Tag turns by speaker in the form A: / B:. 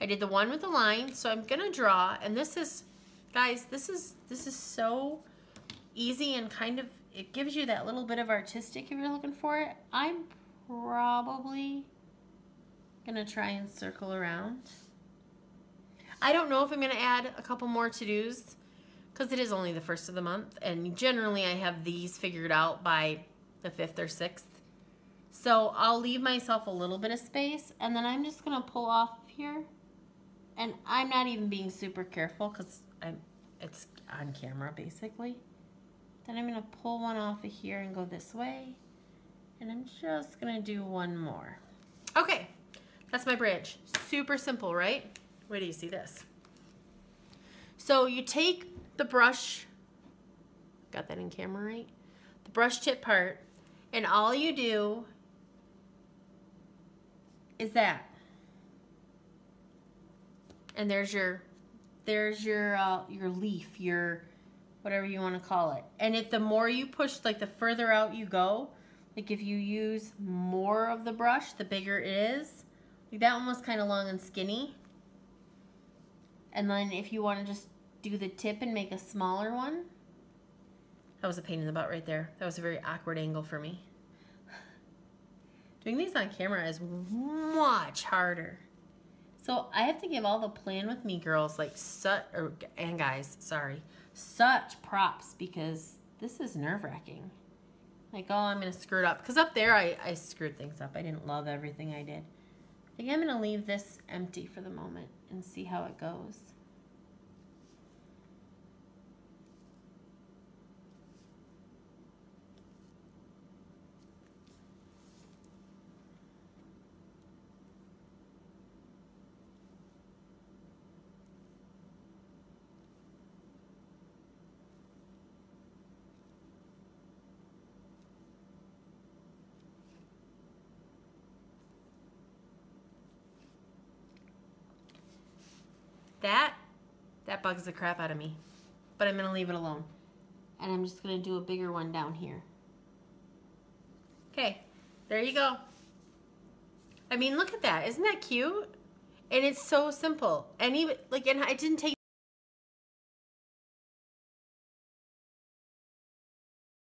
A: I did the one with the line, so I'm gonna draw, and this is, guys, this is, this is so easy and kind of, it gives you that little bit of artistic if you're looking for it. I'm probably gonna try and circle around. I don't know if I'm gonna add a couple more to-dos because it is only the first of the month and generally I have these figured out by the fifth or sixth. So I'll leave myself a little bit of space and then I'm just gonna pull off here and I'm not even being super careful because it's on camera basically. Then I'm gonna pull one off of here and go this way and I'm just gonna do one more. Okay, that's my bridge. Super simple, right? Wait do you see this. So you take the brush, got that in camera right? The brush tip part, and all you do is that. And there's your, there's your, uh, your leaf, your, whatever you want to call it. And if the more you push, like the further out you go, like if you use more of the brush, the bigger it is. Like that one was kind of long and skinny. And then if you want to just do the tip and make a smaller one. That was a pain in the butt right there. That was a very awkward angle for me. Doing these on camera is much harder. So I have to give all the plan with me girls like such, or, and guys, sorry, such props because this is nerve wracking. Like, oh, I'm to screw it up. Because up there, I, I screwed things up. I didn't love everything I did. I think I'm to leave this empty for the moment and see how it goes. That, that bugs the crap out of me. But I'm going to leave it alone. And I'm just going to do a bigger one down here. Okay, there you go. I mean, look at that. Isn't that cute? And it's so simple. And even, like, and I didn't take